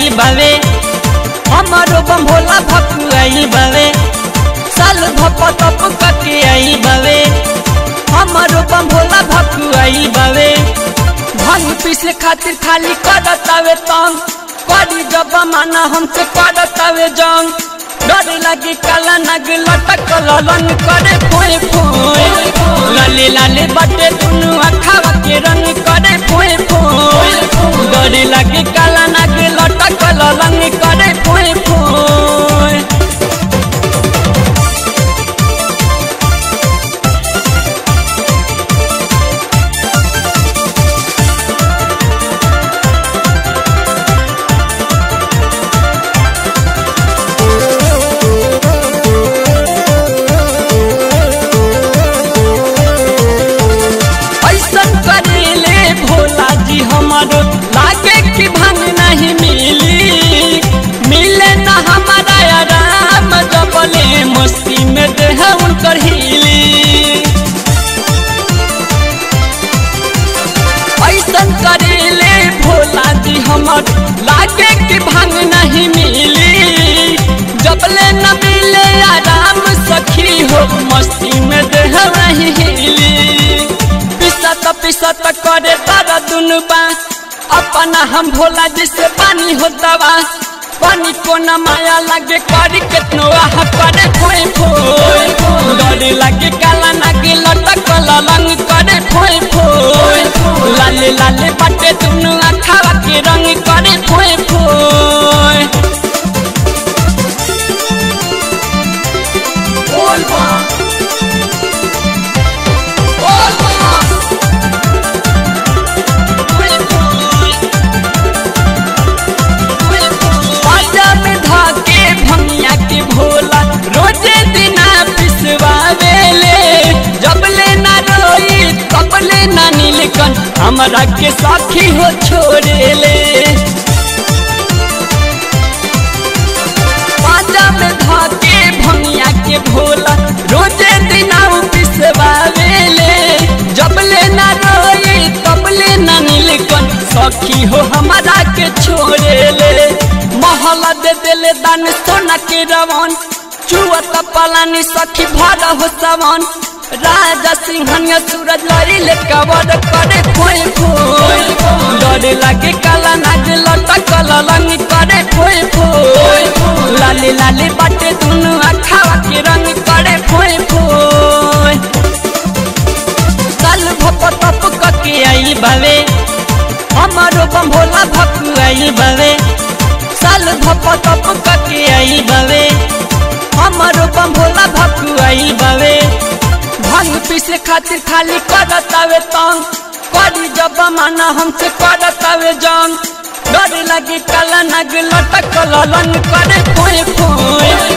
बावे। हमारो बम भोला भकुआई बावे। साल भप तप कके आई बावे। हमारो बम भोला भकुआई बावे। भाँग पीसे खातिर खाली करतावे तंग। करी जब माना हमसे करतावे जंग। डर लगी काला नग लटक ललन करे फोए फोए लाले लाले बटे दुनु अखावा के रंग करे फोए ऐसन करेले भोला जी हमर लागे कि भंग नहीं मिली। जबले न मिले आराम सखी हो, मस्ती में देह नहीं हिली। पिसत पिसत करे तारा दुनु अपना हम भोला जिसे पानी होता बा पानी को न माया लगे करी कितनो आह करे फोई फोई डर लगे, काला नागे लटक लंग करे फोई फोई लाले लाले बटे दुनु अखावा के रंग करे हमरा के साथी हो छोड़ेले बाजा में धाके के भोला, रोज़े दिना पिसवावेले जबले ना रोई तबले ना सखी हो हमरा के छोड़ेले महला दे देले दान सोना के रवन चुअत पलानी सखी भर हो सवन। राजा सिंहनिया सूरज लड़ी ले कवर करे खोई खोई डर लगे काला नाग लटक लंग करे खोई खोई लाली लाली बाटे दुनु अखावा के रंग पीसे खातिर खाली करतावे तंग। करी जब माना हमसे करतावे जंग डर लगी काला नग लटक ललन करे कोई बटे